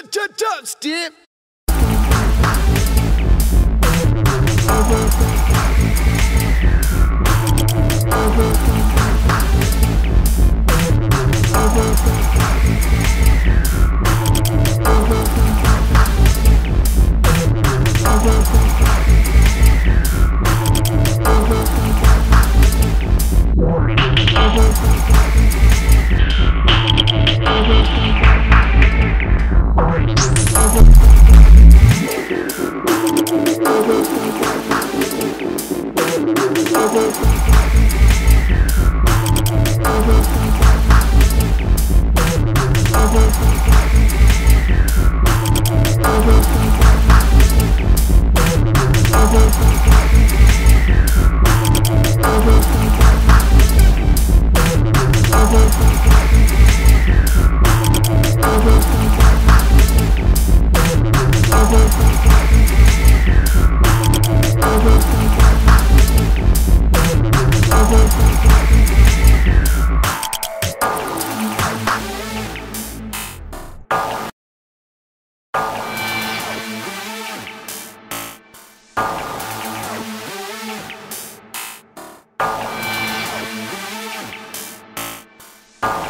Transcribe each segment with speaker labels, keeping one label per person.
Speaker 1: chop, chop, chop, step. you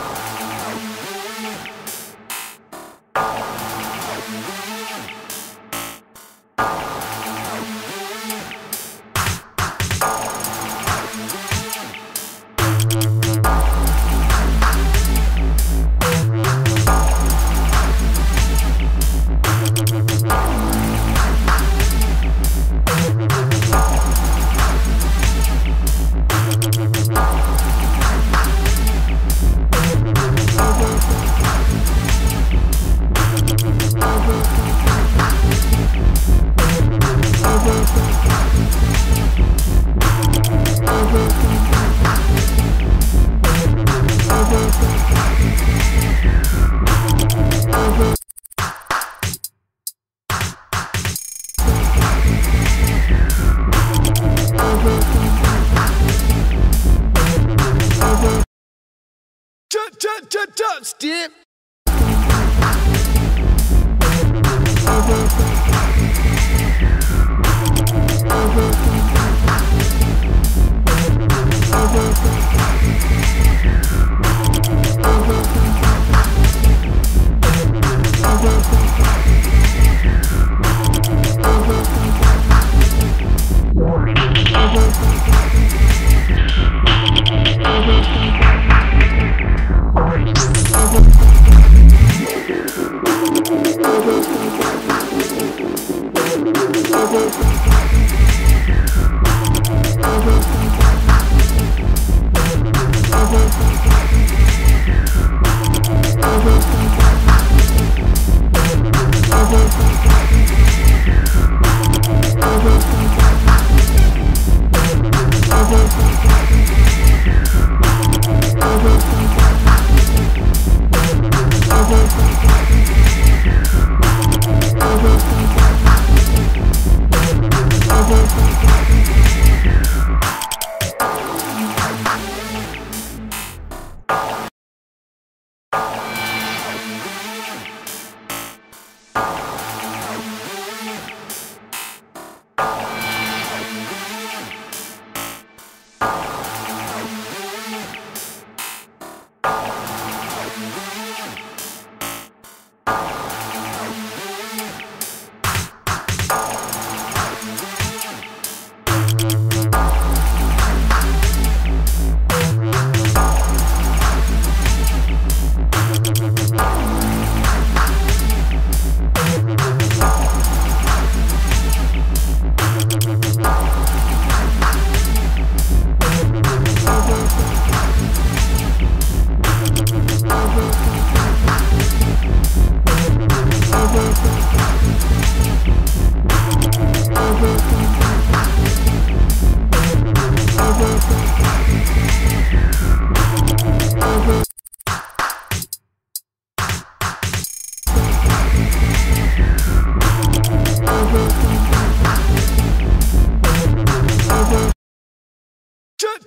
Speaker 1: dubstep.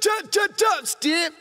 Speaker 1: chop, chop, chop, stiff.